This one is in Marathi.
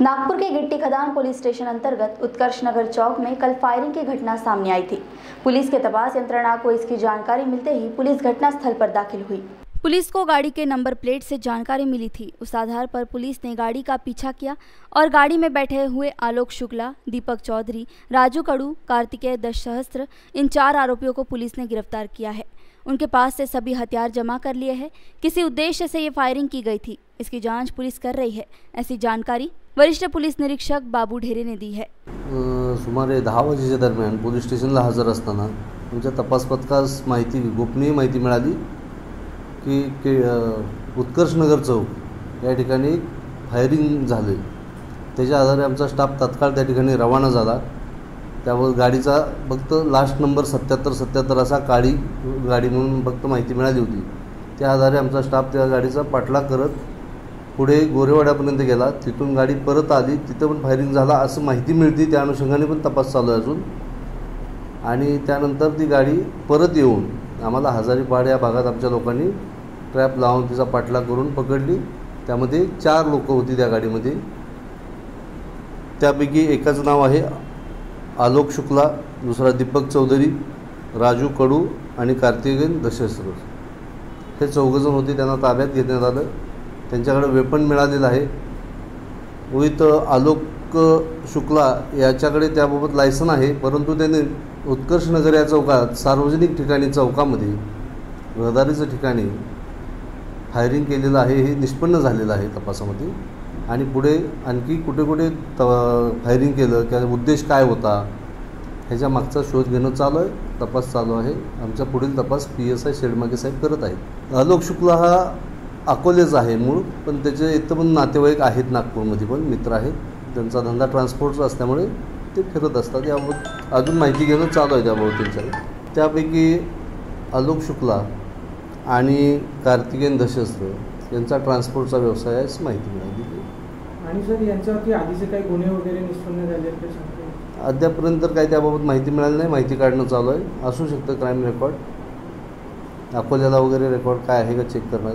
नागपुर के गिट्टी खदान पुलिस स्टेशन अंतर्गत उत्कर्ष नगर चौक में कल फायरिंग की घटना सामने आई थी। पुलिस के तपास यंत्रणा को इसकी जानकारी मिलते ही पुलिस घटनास्थल पर दाखिल हुई। पुलिस को गाड़ी के नंबर प्लेट से जानकारी मिली थी। उस आधार पर पुलिस ने गाड़ी का पीछा किया और गाड़ी में बैठे हुए आलोक शुक्ला, दीपक चौधरी, राजू कड़ू, कार्तिकेय दश सहस्त्र इन चार आरोपियों को पुलिस ने गिरफ़्तार किया है। उनके पास से सभी हथियार जमा कर लिए हैं। किसी उद्देश्य से ये फायरिंग की गई थी। इसकी जाँच पुलिस कर रही है। ऐसी जानकारी वरिष्ठ पोलीस निरीक्षक बाबू ढेरे ने दी है। सुमारे दहा वाजेच्या दरम्यान पोलीस स्टेशनला हजर असताना तुमच्या तपास पथकास माहिती गोपनीय माहिती मिळाली की के अ, उत्कर्षनगर चौक या ठिकाणी फायरिंग झाले. त्याच्या आधारे आमचा स्टाफ तात्काळ त्या ठिकाणी रवाना झाला. त्यावर गाडीचा फक्त लास्ट नंबर सत्याहत्तर सत्याहत्तर असा काळी गाडी म्हणून फक्त माहिती मिळाली होती. त्या आधारे आमचा स्टाफ त्या गाडीचा पाठलाग करत पुढे गोरेवाड्यापर्यंत गेला. तिथून गाडी परत आली. तिथं पण फायरिंग झाला असं माहिती मिळते. त्या अनुषंगाने पण तपास चालू आहे अजून. आणि त्यानंतर ती गाडी परत येऊन आम्हाला हजारीपाड या भागात आमच्या लोकांनी ट्रॅप लावून तिचा पाठलाग करून पकडली. त्यामध्ये चार लोकं होती त्या गाडीमध्ये. त्यापैकी एकाचं नाव आहे आलोक शुक्ला दुसरा दीपक चौधरी राजू कडू आणि कार्तिकेन दशस्त्र हे चौघजण होते. त्यांना ताब्यात घेण्यात आलं. त्यांच्याकडे वेपन मिळालेलं आहे. विथ आलोक शुक्ला याच्याकडे त्याबाबत लायसन आहे. परंतु त्याने उत्कर्ष नगर या चौकात सार्वजनिक ठिकाणी चौकामध्ये रहदारीचं ठिकाणी फायरिंग केलेलं आहे. हे निष्पन्न झालेलं आहे तपासामध्ये. आणि पुढे आणखी कुठे कुठे त फायरिंग केलं किंवा उद्देश काय होता ह्याच्या मागचा शोध घेणं चालू आहे तपास चालू आहे. आमचा पुढील तपास पी एस आय शेडमागे साहेब करत आहेत. आलोक शुक्ला हा अकोलेचा आहे मूळ पण त्याचे इथं पण नातेवाईक आहेत नागपूरमध्ये पण मित्र आहेत. त्यांचा धंदा ट्रान्सपोर्टचा असल्यामुळे ते फिरत असतात. याबाबत अजून माहिती घेणं चालू आहे त्याबाबत त्यांच्याकडे. त्यापैकी आलोक शुक्ला आणि कार्तिकेयन दशस्त्र यांचा ट्रान्सपोर्टचा व्यवसाय आहे अशी माहिती मिळाली. आणि सर यांच्यावरती आधीचे काही गुन्हे वगैरे निष्पन्न झाले? अद्यापर्यंत तर काही त्याबाबत माहिती मिळाली नाही. माहिती काढणं चालू आहे. असू शकतं क्राईम रेकॉर्ड अकोल्याला वगैरे रेकॉर्ड काय आहे का चेक करणार